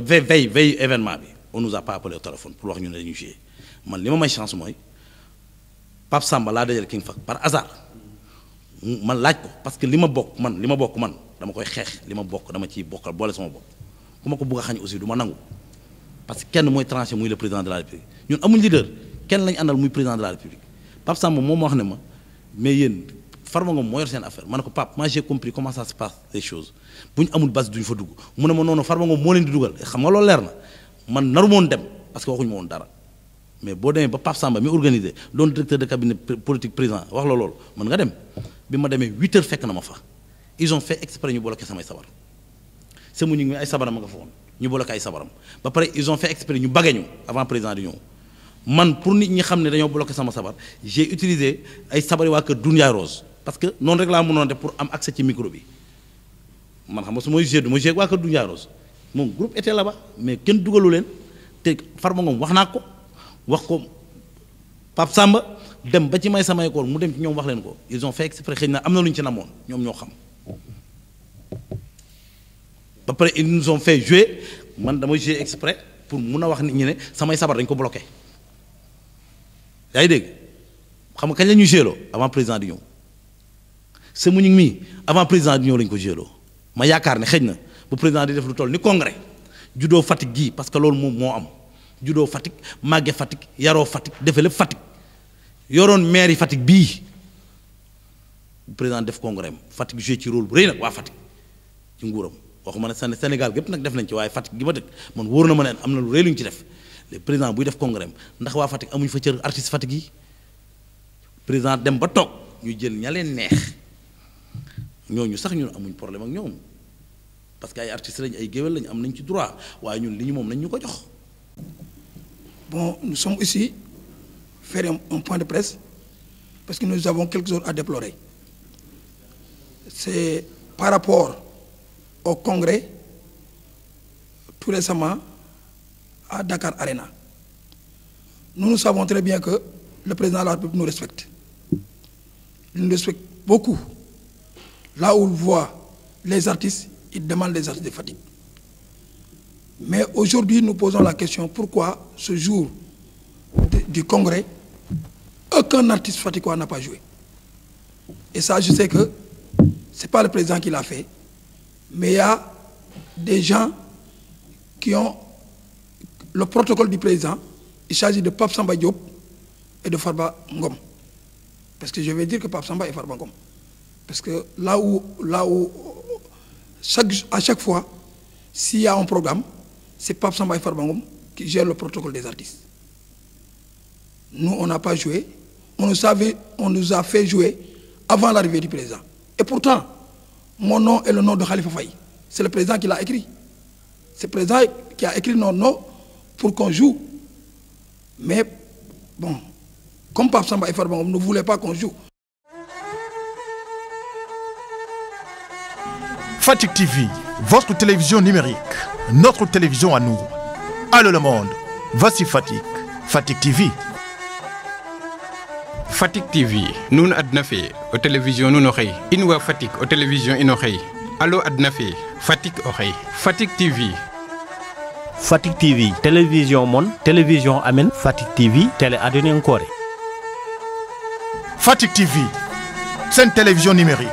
ba veille veille veille événement on nous a pas appelé au téléphone pour wax ñu ne dañuy jouer. Man li ma may chance mooy Pape Samba laa dajal King Fahd par hasard. Man laaj ko parce que li ma bokk man li ma bokk man dama koy xeex li ma bokk dama ciy bokkal boole sama bopp. Ku ma ko bëgg a xañ aussi du ma nangu. Parce que kenn mooy tranché le président de la république. Ñun amuñ leader kenn lañ àndal muy président de la république. Pape Samba moom moo wax ne ma mais yéen Farba Ngom moo yor seen affaire. Ma ne moi j'ai compris comment ça se passe les choses. Bu ñu amul base duñ fa dugg. Mu ne que mais boo demee ba Pape Samba mi organisé doon directeur de cabinet politique président wax la loolu mën nga ils ont fait exprès ñu bloqué samay sabar. Semu ñu ils ont fait exprès ñu bagge ñu avant président di ñëw. Man pour bloqué sama sabar j'ai utilisé ay sabari waa kër Dunia Rose parce que noonu rek laa mënoon def pour am accès ci micro bi. Man xam nga su joué du ma joué waa kër Dunia Rose. Moom groupe était là-bas mais kenn dugalu leen. Te Farba Ngom wax naa ko wax ko Pape Samba dem ba ci may samay koor mu dem ci ñoom wax leen ko. Ils ont fait exprès xëy na am na lu ñu ci namoon ñoom ñoo xam. Ba pare ils nous ont fait jouer. Man dama jouer exprès pour mun a wax nit ñi ne samay sabar dañ ko bloqué. Yaa ngi dégg? Xam nga kañ la ñuy joué avant président di ñëw se mu ñu mii avant président di ñëw lañ ko joué loo ma yaakaar ne xëj président di ni congrès juddoo Fatick gii parce que loolu moom moo am. Juddoo Fatick màgge Fatick yaroo Fatick defe lépp Fatick. Yoroon président def congrès am Fatick joué rôle bu rëy nag waa Sénégal gépp na ma ne le président buy congrès am ndax artistes. Bon, nous sommes ici faire un, point de presse parce que nous avons quelque chose à déplorer. C'est par rapport au congrès tout récemment à Dakar Arena. Nous savons très bien que le président de la République nous respecte. Il nous respecte beaucoup. Là où il voit les artistes, il demande les artistes de fatigue. Mais aujourd'hui, nous posons la question pourquoi ce jour du congrès, aucun artiste faticois n'a pas joué? Et ça, je sais que ce n'est pas le président qui l'a fait, mais il y a des gens qui ont le protocole du président. Il s'agit de Pape Samba Diop et de Farba Ngom. Parce que je vais dire que Pape Samba et Farba Ngom. Parce que là où, là où à chaque fois, s'il y a un programme, c'est Pape Samba et Farba Ngom qui gèrent le protocole des artistes. Nous, on n'a pas joué. On nous, on nous a fait jouer avant l'arrivée du président. Et pourtant, mon nom est le nom de Khalifa Faye. C'est le président qui l'a écrit. C'est le président qui a écrit nos noms pour qu'on joue. Mais, bon, comme Pape Samba et Farba Ngom ne voulaient pas qu'on joue, Fatigue TV, votre télévision numérique, notre télévision à nous. Allô le monde, voici Fatigue. Fatigue TV. Fatick TV nuun adna fe o télévision nuun o xëy in wa Fatick o télévision in o xëy alo adna fe Fatick o xëy Fatick TV Fatick TV télévision mon télévision amen Fatick TV télé adonen kore Fatigue TV, c'est une télévision numérique.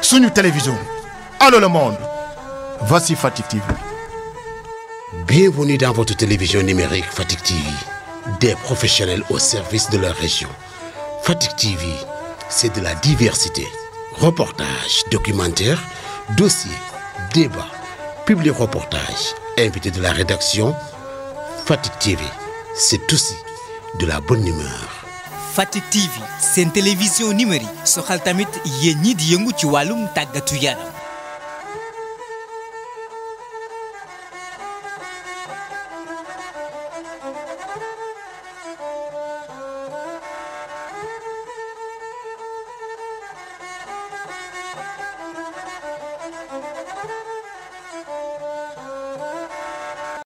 Sous une télévision. Allô le monde, voici Fatigue TV. Bienvenue dans votre télévision numérique Fatick TV. Des professionnels au service de leur région. Fatick TV, c'est de la diversité. Reportages, documentaires, dossiers, débats, public reportages, invités de la rédaction. Fatick TV, c'est aussi de la bonne humeur. Fatick TV seen télévision numérique soxal tamit yéen ñi di yëngu ci wàllum tàggatu yaram